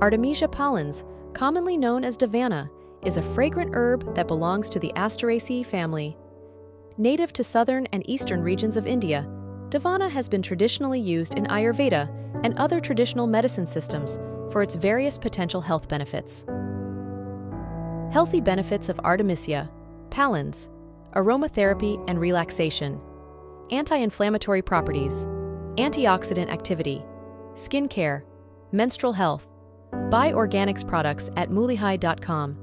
Artemisia pallens, commonly known as Davana, is a fragrant herb that belongs to the Asteraceae family. Native to southern and eastern regions of India, Davana has been traditionally used in Ayurveda and other traditional medicine systems for its various potential health benefits. Healthy benefits of Artemisia, pallens, aromatherapy and relaxation, anti-inflammatory properties, antioxidant activity, skin care, menstrual health. Buy organics products at moolihai.com.